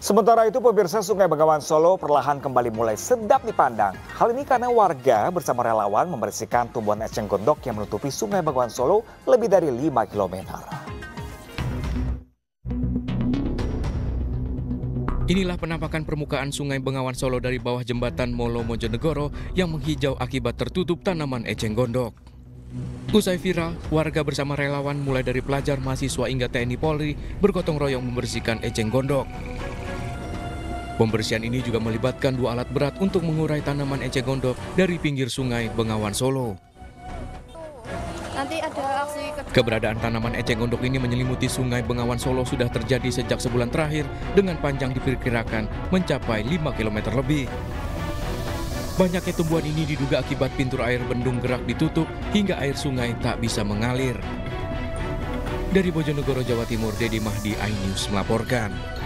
Sementara itu pemirsa Sungai Bengawan Solo perlahan kembali mulai sedap dipandang. Hal ini karena warga bersama relawan membersihkan tumbuhan eceng gondok yang menutupi Sungai Bengawan Solo lebih dari 5 km. Inilah penampakan permukaan Sungai Bengawan Solo dari bawah jembatan Molo Mojonegoro yang menghijau akibat tertutup tanaman eceng gondok. Usai viral, warga bersama relawan mulai dari pelajar, mahasiswa hingga TNI Polri bergotong royong membersihkan eceng gondok. Pembersihan ini juga melibatkan dua alat berat untuk mengurai tanaman eceng gondok dari pinggir sungai Bengawan Solo. Nanti ada aksi kedua. Keberadaan tanaman eceng gondok ini menyelimuti sungai Bengawan Solo sudah terjadi sejak sebulan terakhir dengan panjang diperkirakan mencapai 5 km lebih. Banyaknya tumbuhan ini diduga akibat pintu air bendung gerak ditutup hingga air sungai tak bisa mengalir. Dari Bojonegoro, Jawa Timur, Dedi Mahdi, iNews melaporkan.